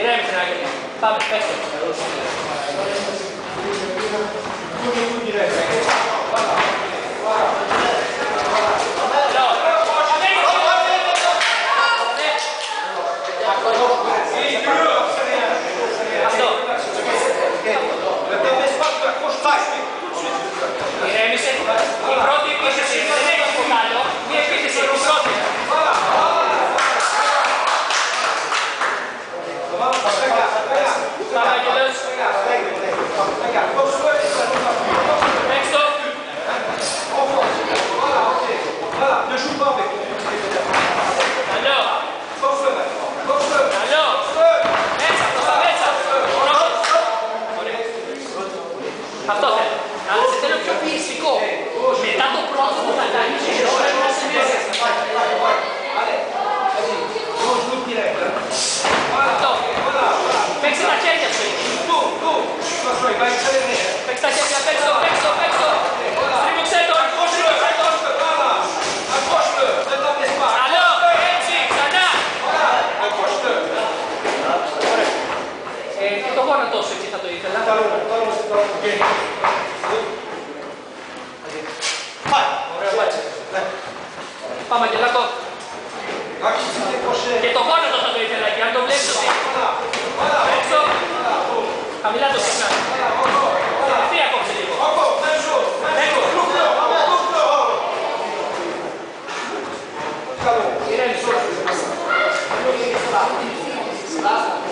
Mirem se na Public message. A to ten. Ale se ten più fisico. Mi è dato pronto per dare il giro. Ora non si vede. To. Peksa na ciebie, Peksa na ciebie, pekso, pekso, pekso. Strygo kseto, strygo kseto. Allo, ręci, sada. Eh, to buono tosse che è stato Πάει. Ωραία, Πάμε και λάκο. Και το γόνατο θα το ήθελα και αν το βλέπεις ότι... Έξω. Χαμηλά το συχνά. Τι ακόμψε λίγο. Ηρέμησε. Ηρέμησε.